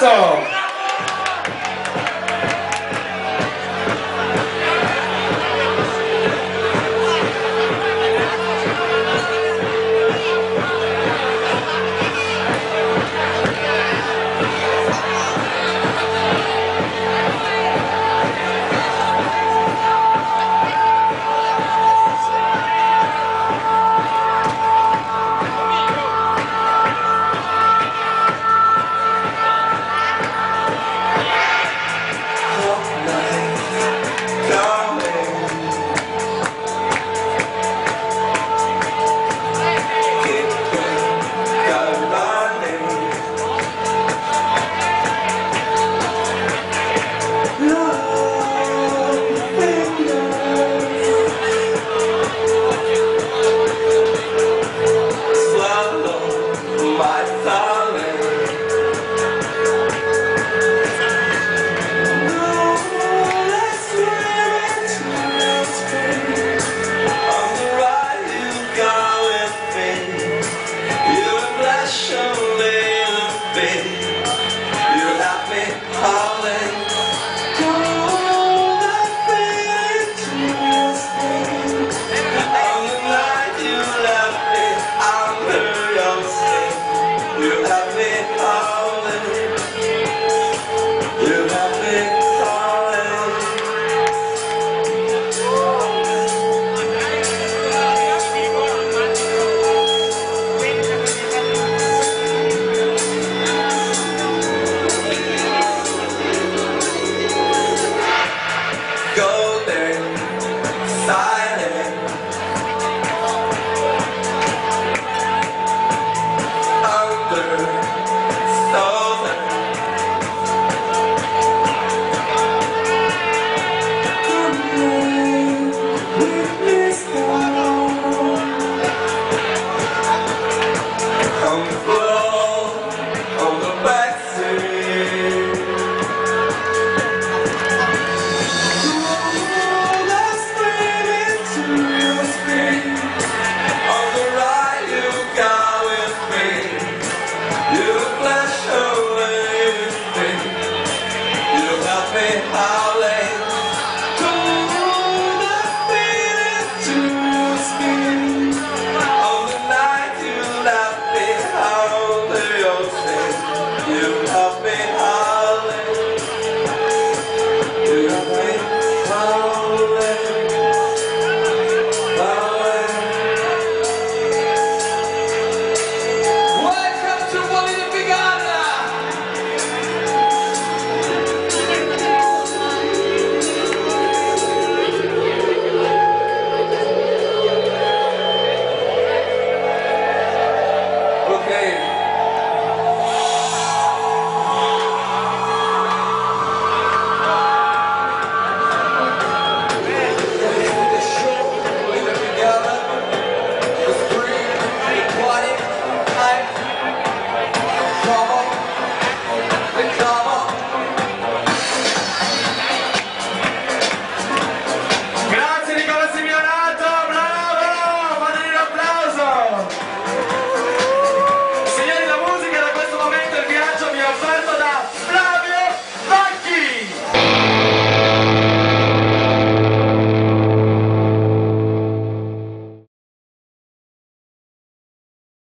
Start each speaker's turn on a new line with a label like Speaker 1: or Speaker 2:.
Speaker 1: Sato.
Speaker 2: Howling. all